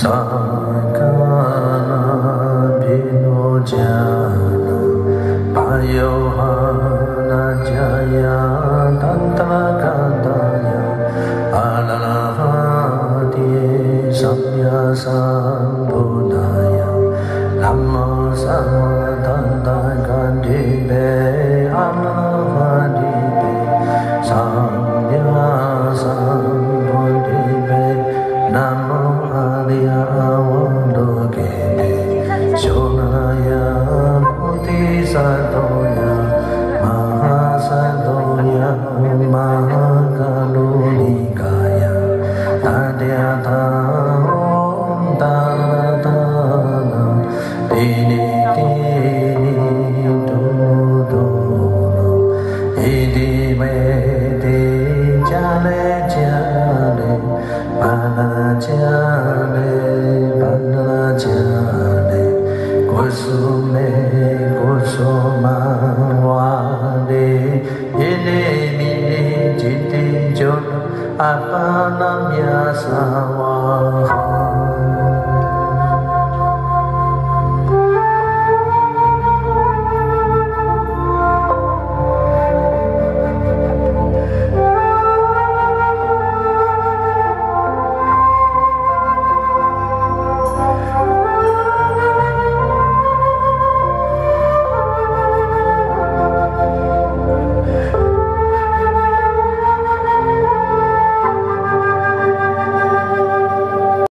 समभिनो जन पयोह न जया दन्तगन्दय अलादिबोधय ब्रह्म सन्दय Apana Myasa Waha